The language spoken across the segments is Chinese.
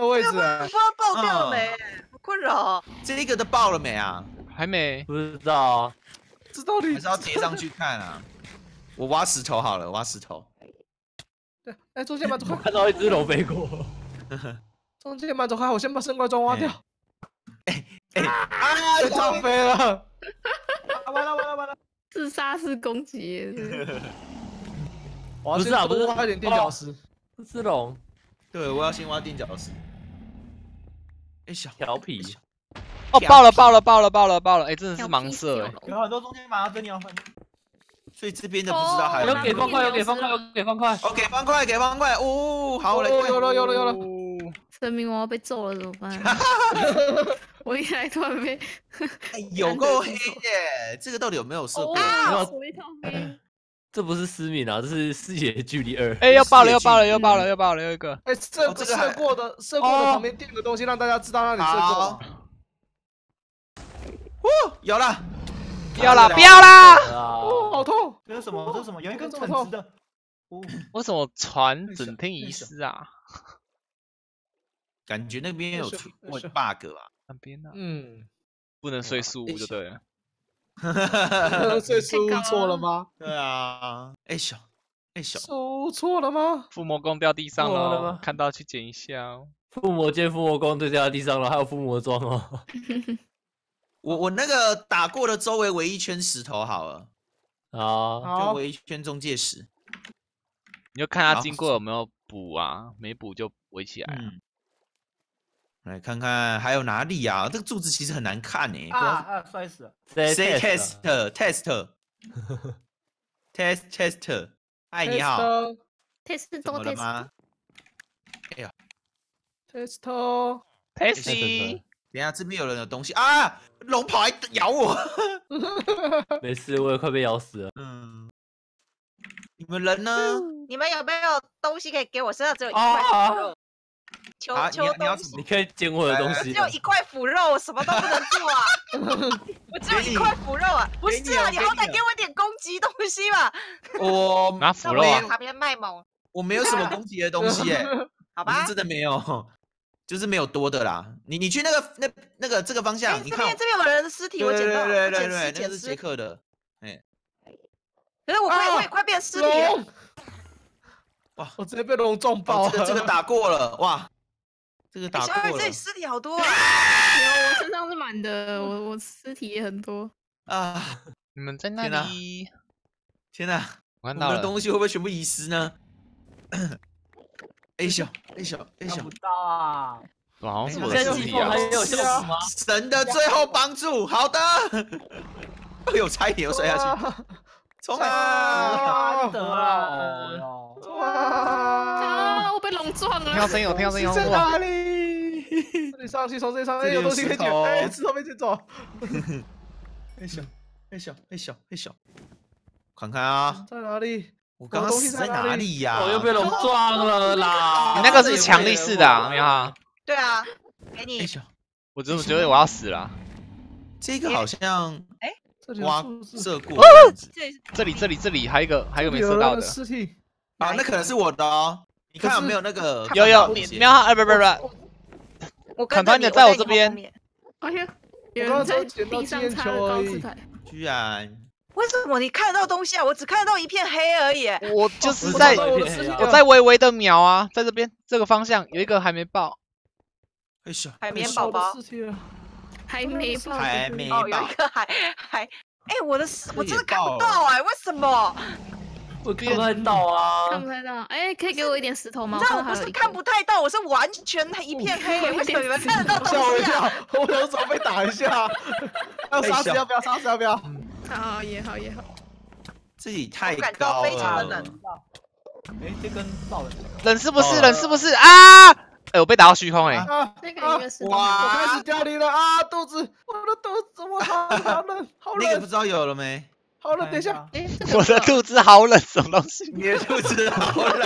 的位置不知哎。道爆掉了没？好困扰。这个都爆了没啊？还没。不知道啊，这到底还是要贴上去看啊？我挖石头好了，挖石头。对，哎，中间把走开，看到一只龙飞过，中间把走开，我先把生怪装挖掉。哎哎啊！被撞飞了，啊完了完了完了！自杀式攻击不是啊不是先多挖一点垫脚石。这只龙对，我要先挖垫脚石。哎，小调皮，哦，爆了爆了爆了爆了爆了！哎，真的是盲射有很多中间马上跟你要分。所以这边的不知道还有。给方块，有给方块，有给方块。哦，给方块，给方块。哦，好，我来看。哦有了有了有了 生命我要被揍了怎么办？我一来突然被哎有够黑 耶！这个到底有没有射过？啊，没黑，这不是失敏啊，这是视野距离二。哎，要爆了要爆了要爆了要爆了又一个。哎，射哦这个射过的射过的旁边垫个东西，让大家知道那里射过好。哦，有了，不要啦不要啦！啊，哦，好痛！这是什么？这是什么？有一根很这么的。哦，为什么船整天遗失啊？感觉那边有出 bug 啊。那边呢？嗯，不能睡树屋就对了。所以失误错了吗？对啊，哎小，哎小，失误错了吗？附魔弓掉地上了了，看到去捡一下哦。附魔剑、附魔弓都掉在地上了，还有附魔装哦。我我那个打过的周围围一圈石头好了，啊，就好，围一圈中介石。你就看他好经过有没有补啊，没补就围起来啊。嗯，来看看还有哪里啊？这个柱子其实很难看呢。啊啊，摔死了！谁 test 啊 test test test test？嗨，你好，test 怎都么了 test，吗？test，Tasty，等一下这边有人有东西啊！龙跑来咬我。没事，我也快被咬死了。嗯，你们人呢？你们有没有东西可以给我？身上只有一块求啊，你求要你要东西，你可以捡我的东西只。有一块腐肉，我什么都不能做啊！我只有一块腐肉啊！不是啊，你好歹给我点攻击东西吧！我拿腐肉啊旁边卖萌，我没有什么攻击的东西耶，好吧我？真的没有，就是没有多的啦。你你去那个那那个这个方哎向，你看，这边这边有人的尸体，我捡到了，对对对那个是杰。克的。哎可是我快啊我也快变尸体了，哇我直接被龙撞爆哦，了。这个这个打过了，哇，这个哎打过了这里尸体好多啊！有我身上是满的，我我尸体也很多。啊！你们在那天哪里？天哪，我看到了，东西会不会全部遗失呢？A 小 A 小 A 小看不，到啊！哇，好像是我的尸体啊？神的最后帮助，好的。哎呦，差一点又摔下去，哇冲啊！啊得了！哇！啊！我被龙撞了。听到声音，我听到声音，是在！哪里？这里上去，从 这里上去，哎，这里有有东西可以捡，石头哎，石头被捡走。A 小 A 小 A 小 A 小，看看啊，在哪里？我刚刚死在哪里呀？我又被龙撞了啦！你那个是强力式的啊，你看啊，对啊，给你小，我怎么觉得我要死了啊？这个好像这里有挖射过这里这里这里这里还有一个还有一个没有射到的，尸体。啊，那可能是我的哦。你看有没有那个？有有你你要哎不不不，我跟着你在我这边。哎呀，有人在地上插。居然。为什么？你看得到东西啊？我只看得到一片黑而已。我就是在我在微微的瞄啊，在这边这个方向有一个还没爆，哎呀海绵宝宝。还没爆，还没哦，有爆一，个还还，哎，我的我真的看不到哎，为什么？我看不太到啊！看不太到。哎，可以给我一点石头吗？你知道我不是看不太到，我是完全一片黑耶。为什么你们看得到吓我一东西啊？跳，我有手被打一下。要杀死要不要？杀死要不要？好也好也好。自己太我感到高非常的了冷。哎，这根爆了。冷是不是冷是不是啊？哎我被打到虚空哎。哇我开始掉离了啊！肚子，我的肚子，我好好冷，好 冷，那个不知道有了没？好冷。等一下，，哎，这个我的肚子好冷，什么东西？你的肚子好冷。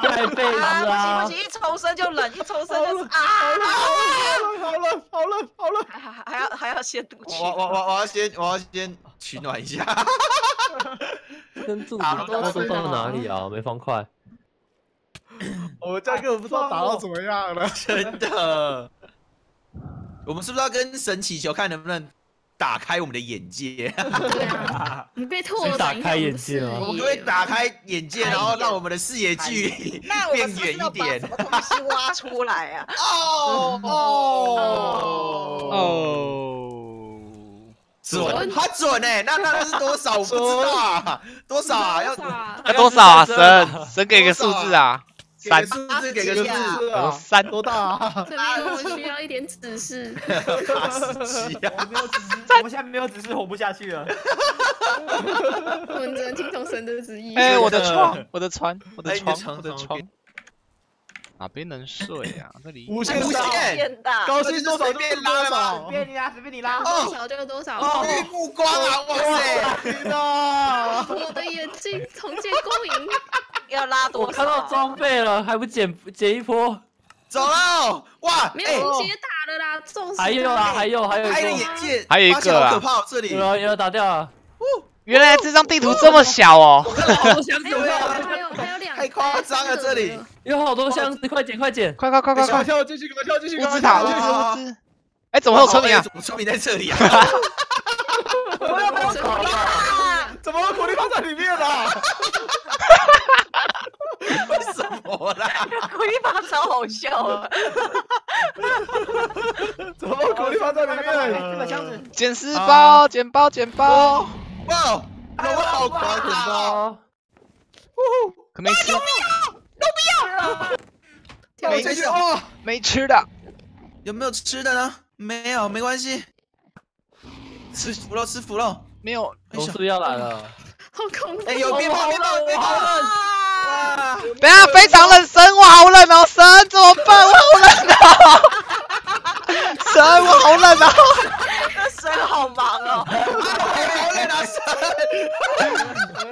盖被子啊，不行啊不！行，一抽身就冷，一抽身就是啊，好冷，好冷，好冷，好冷。还还还要还要先堵气。我我我我要先我要先取暖一下。跟柱子打都都到哪里啊？没方块。我们家根本不知道打到怎么样了。真的。我们是不是要跟神祈求，看能不能打开我们的眼界？对啊，你被拓展一下开眼我们的视界哦我们野可不可以打开眼界，然后眼让我们的视野距离变远一点什？么东西挖出来啊？哦哦哦，准，他准哎，那那那是多少？我不知道啊，多少啊？要多少啊神神给个数字啊，给三个数字，给个数这个字，啊，三多大啊？这边我们需要一点指示。卡斯奇啊！我没有指示，我现在没有指示，活不下去了。我们只能听从神的旨意。哎，我的床，我的床，我的床，我的床哪边能睡啊？这里无无限大，限天大！高兴多少就多拉少随。便你啦，随便你啦。多少就多少。哦，目光啊！哇塞！天哪！我的眼睛重见光影。要拉多少？我看到装备了，还不捡捡一波？走喽！哇！没哎，有直接打了啦，重死还有啊，还有还有开了一个，眼界，还有一个啊可怕哦！这里有啊有啊打掉了，原来这张地图这么小哦。好多箱子 还有有啊，还有还有两太夸张了这里有好多箱子，快捡快捡！快快快快快快！跳进去，赶快跳进去！物资塔，物。哎，怎么会有村民啊？怎么村民在这里啊？我有没有啊！怎么苦力怕在里面啊？啦？苦力怕超好笑啊！怎么苦力怕在里哎面？这个箱子，捡尸包，捡包，捡包，哇！龙好快快点啊！吧！可没吃，跳下去哦！没吃的。有没有吃的呢？没有，没关系。吃腐肉，吃腐肉。没有，龙是不是要来了？好恐怖！哎，有面包，面包，面包！哇！等一下非常冷，神我好冷哦，神怎么办？我好冷哦，神我好冷哦。那神好忙哦，好冷啊！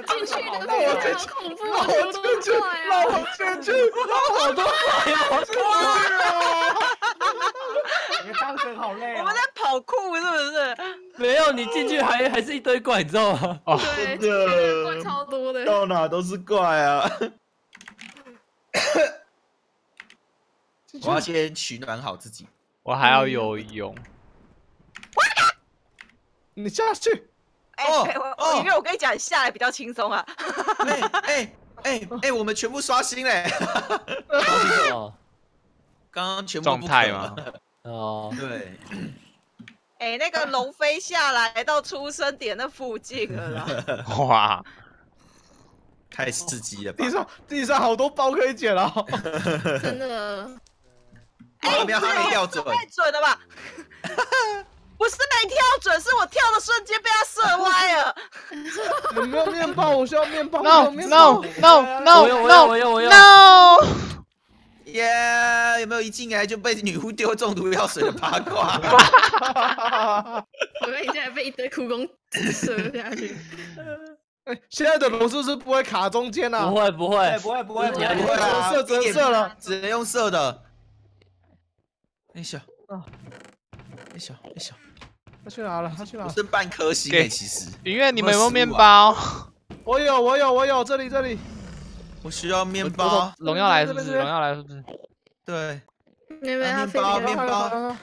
进去那个地方好恐怖啊，好多怪啊！让我进去！好多你们当神好累啊我们。在跑酷是不是？没有，你进去还还是一堆怪，你知道吗？对，真的超多的。到哪都是怪啊！我要先取暖好自己。我还要游泳，你下去！哎、哦我哦我因为我跟你讲，下来比较轻松啊。哎哎哎哎，我们全部刷新嘞！哦刚刚全部状态吗？哦，对，哎、那个龙飞下来到出生点那附近了啦。哇，太刺激了吧地！上地上好多包可以捡哦。真的，哦没有，他没跳准。太准了吧？不是没跳准，是我跳的瞬间被他射歪了。有没有面包？我需要面包。No no no 我有 no 我有我有我 no 有 no！耶！有没有一进来就被女巫丢中毒药水的八卦？我跟你现在被一堆苦工射下去。哎 现在的龙是不是不会卡中间啊？不会不会，不会不会不会不会啊，射折射了。只能用射的。哎小，啊哎小，哎小，他去哪了？他去哪了？我剩半颗星给哎，其实云月，你们有没有面包？我有，我有，我有，这里这里。我需要面包说。荣耀来是不是？这边荣耀来是不是？对，面包面包快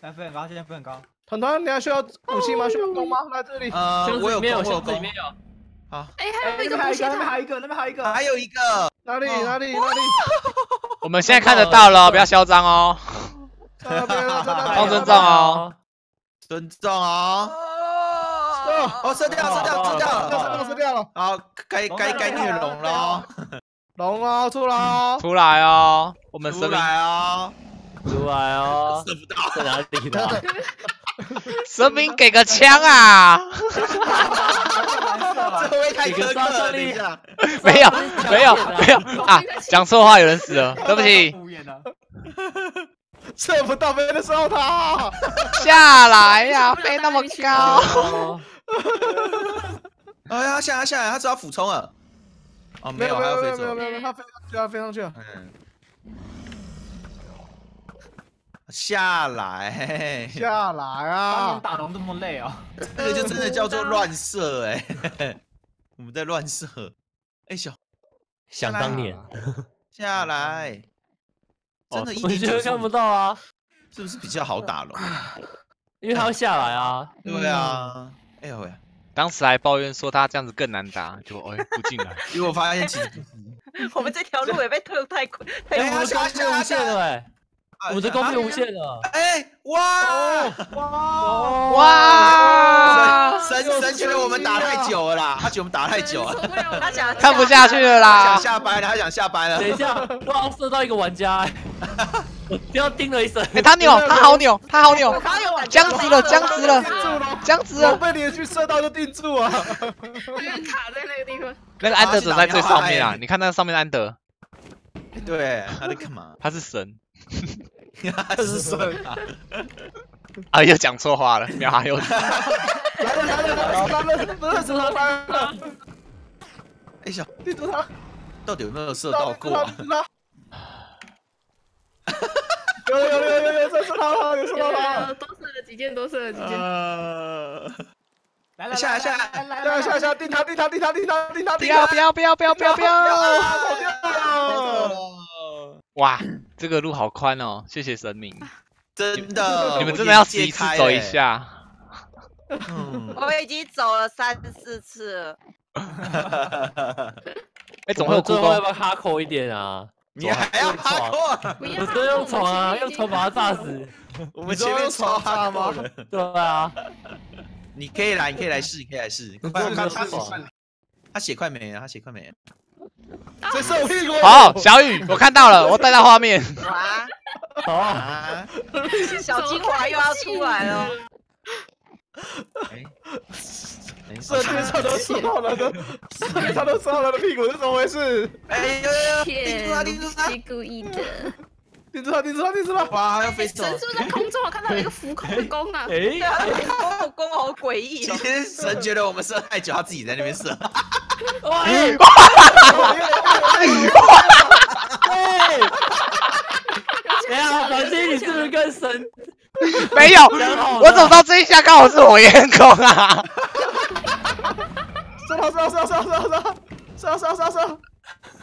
现在飞很高，现在分很高。团团，你还需要武器吗？需要弓吗？来这里。呃，我有弓，我有弓。好，哎，还有一个还有一个，那边还有一个，那边还有一个。还有一个，哪里？哦哪里？哪里？我们现在看得到了，不要嚣张哦。放尊重哦。尊重哦。哦，哦，射掉，射掉，射掉射掉射掉了。好，该该该虐龙了哦，龙啊，出来哦！出来哦，我们出来哦，出来哦，射不到。在哪里的？神明给个枪啊！这会不会太苛刻了？等一下，没有没有没有啊，讲错话，有人死了，对不起。射不到，没人射到他。下来呀，飞那么高，哦 哎呀，下来下来，他只要俯冲了。哦，没有，没有，还要飞走没有，没有，没。有，没有，他飞上去了，飞上去了。嗯，下来，嘿嘿嘿下来当年啊！打龙这么累哦。这个就真的叫做乱射哎，我们在乱射。哎小，想当年，下来，真哦的，一我点九觉得看不到啊，是不是比较好打了？因为他会下来啊。对啊，哎呦喂，当时还抱怨说他这样子更难打，就哎不进来。结果发现其实不是我们这条路也被推得太快，太哎，我哎们的弓变无限了哎，我们的弓变无限了。哎哇！哇，哇！神神觉得我们打太久了啦，他觉得我们打太久了，他想看不下去了他啦想！下班了，他想下班了等。一下，我好像射到一个玩家哎，我听到叮了一声。哎，他扭，他好扭，他好扭僵直了，僵直了，僵直我了。被连续射到就定住啊！那个卡在那个地方。那个安德走在最上面啊哎！你看那个上面的安德，对，他在干嘛？他是神 他是神啊！啊！又讲错话了，秒哈又。来了来了来了他们，不是石头来了，哎小，定住他，到底有没有射到过啊？有有有有有，射射到了，有射到了。多射了几箭，多射了几件。呃，来了，下来下来来来下下下，定他定他定他定他定他不要不要不要不要不要不要！跑掉了！哇，这个路好宽哦，谢谢神明，真的，你们真的要我十一次走一。下。嗯 我已经走了三四次了，哎，怎么会有故宫？最后要不要哈口一点啊？你还要哈口？不要我真用床啊，用床把他炸死。我们前面超哈过了。对啊，你可以来，你可以来试，你可以来试。他血快没了，他血快没了。谁射我屁股？好，小雨，我看到了，我带到画面。哇，好，啊！小精华又要出来了，射天上都射到了的，射箭他都射到了的屁股是怎么回事？哎呦呦呦！盯住他，天，盯住他！是故意的。你知道？你知道？你知道？哇！要飞走！神是在空中，我看到一个浮空的弓啊！哎，好弓，好诡异！神觉得我们射太久，他自己在那边射。鱼化！对。哎呀，文心，你是不是跟神？没有。我怎么到这一下刚好是火焰弓啊？射啊！射啊！射啊！射啊！射啊！射啊！射啊！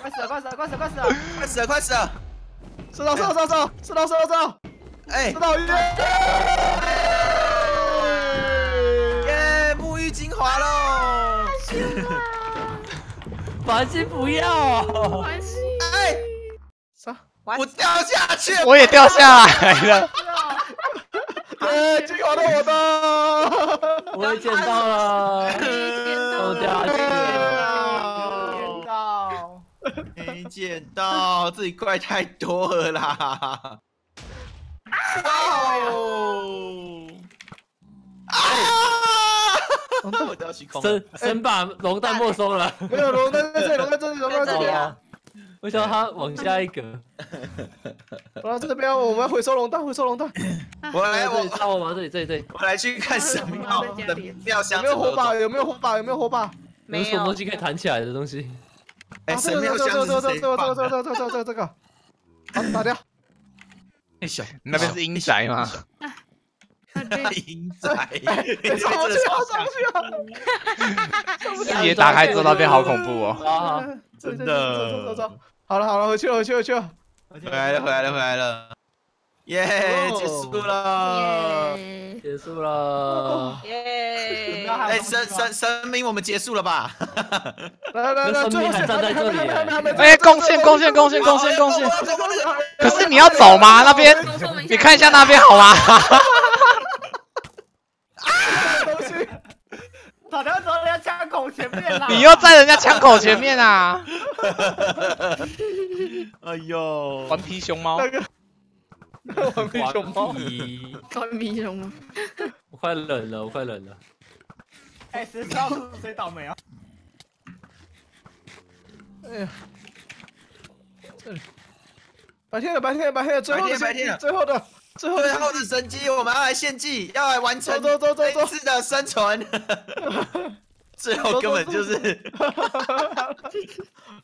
快死了！快死了！快死了！快死了！快死了！快死了！射到射到射到射到射到射到哎射到耶！耶，沐浴精华喽！繁星不要哦，关系。哎，啥？我掉下去！我也掉下来了。耶，精华到我的！我也捡到了，都掉下去了。捡到，没捡到，自己怪太多了啦！哇哦！啊！我掉虚空了。神神把龙蛋没收了，没有龙在这里，龙在这里，龙在这里。啊为什么他往下一格？我在这边，我们要回收龙蛋，回收龙蛋。我来，这里我插我吗？这里，这里，这里，我来去看神庙的庙有没有火把？有没有火把？有没有火把？有没什么东有，西可以弹起来的东西？哎，啊神庙这个箱子是谁这个这个放的？这个这个这个这个这个，好打掉。哎小，那边是阴宅吗？阴宅，阴上去啊，上不去啊！视野打开之后那边好恐怖哦。啊，真的走走走走，好了好了，回去了回去了回去了。回来了，回来了，回来了！耶，哦结束了！耶！结束了。耶！哎，神神神明，我们结束了吧？来来来，那最后神明还站在这里哎，贡献贡献贡献贡献贡献！可是你要走吗？那边你看一下那边好吗？东西，打掉走人家枪口前面啦！你又在人家枪口前面啊！哎呦，顽皮熊猫那，个顽皮熊猫顽，皮关鼻熊吗？我快冷了，我快冷了。哎，谁知道是谁倒霉啊？哎呀，这里，白天了白天了白天了，最后的白天了最后的最后的最后的神机，我们要来献祭，要来完成走走走走走这一次的生存。最后根本就是，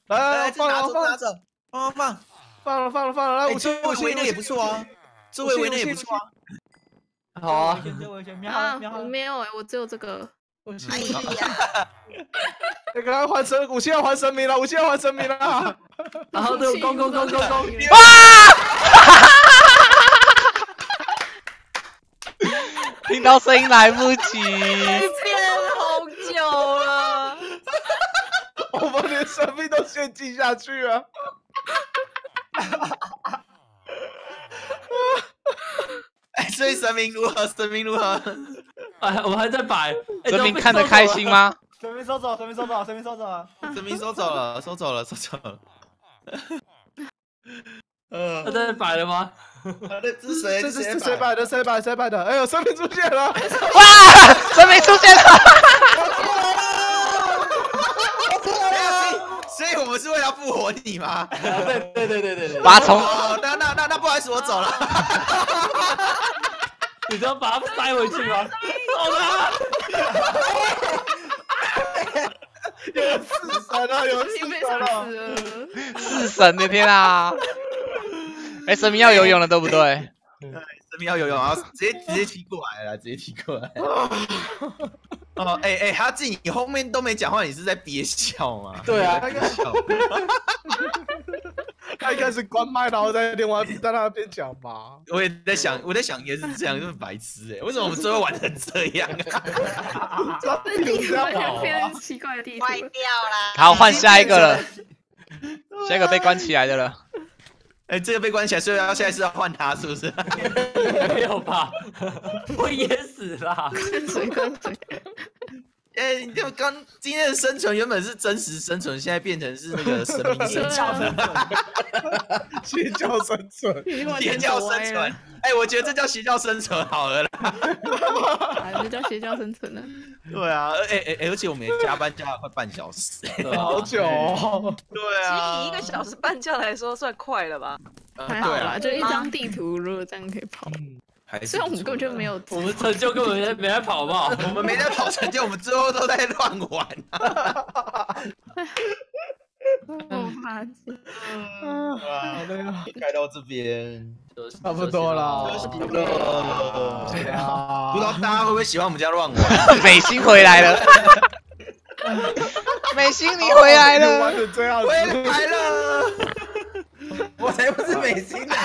来来来放放了走拿走，放放放。放了放了放了，来哎，武器武器这围的也不错啊，这围围的也不错啊。好啊，啊，喵我没有哎，我只有这个。哎呀，那个要还生，武器要还神明了，武器要还神明了。然后就攻攻攻攻攻，听到声音来不及，变红酒了。我们连生命都献祭下去了。哎，所以神明如何？神明如何？哎，我还在摆，哎神明看得开心？吗？神明收走，神明收走，神明收走了。神明收走了，收走了，收走了。呃他，在摆了吗？这这是谁？这是谁是谁摆的？谁摆？谁摆的？哎呦，神明出现了！哇，神明出现了！所以，我们是为了复活你吗？对对对对对对，把他从哦，那那那那不好意思，我走了。你就把它塞回去吗？走了，有四神了，有四神杀了。死了。是神的天啊！哎，神明要游泳了，对不对？神明要游泳，然后直接直接踢过来了，直接踢过来。哦，哎哎，哈进，你后面都没讲话，你是在憋笑吗？对啊那个 他一开始关麦，然后在另外在那边讲吧。我也在想，我在想也是这样，就是白痴哎，为什么我们最后玩成这样啊？奇怪的地图了。坏掉啦！好，换下一个了，下一个被关起来的了。哎，这个被关起来，所以要现在是要换他，是不是？没有吧？我也死啦！关水关水，哎，你就刚今天的生存原本是真实生存，现在变成是那个神明生叫存，生存，邪教生存，邪教生存。哎，我觉得这叫邪教生存好了啦。啊，这叫邪教生存了。对啊，哎哎哎，而且我们也加班加了快半小时。好久哦。对其实啊，以一个小时半价来说，算快了吧？呃还好啦，对啊，就一张地图，如果这样可以跑。还是虽然我们根本就没有，有我们成就根本没没在跑，好不好？我们没在跑成就，我们最后都在乱玩啊。我发现，好累啊，开 到这边，差不多了。差不多不知道大家会不会喜欢我们家乱玩？美心回来了，美心你回来了，回来了，我才不是美心呢，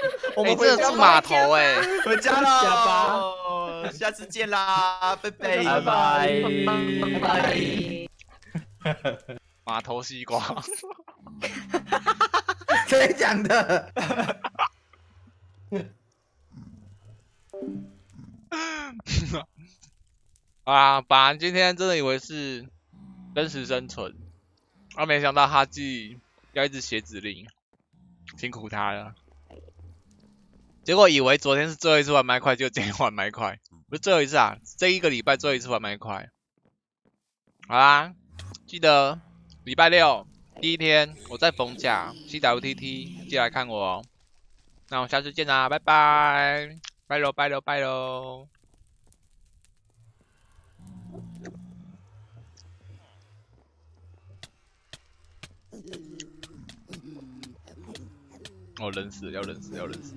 我哎，们回家码头哎，回家下喽，下次见啦，拜拜，拜拜拜拜。码头西瓜。谁讲的？啊，本来今天真的以为是真实生存，啊，没想到哈记要一直写指令，辛苦他了。结果以为昨天是最后一次玩麦块，就今天玩麦块，不是最后一次啊，这一个礼拜最后一次玩麦块。好啦，记得礼拜六第一天我在逢甲 CWTT，记得来看我哦。那我下次见啦，拜拜，拜喽拜喽拜喽。哦，冷死，要冷死，要冷死。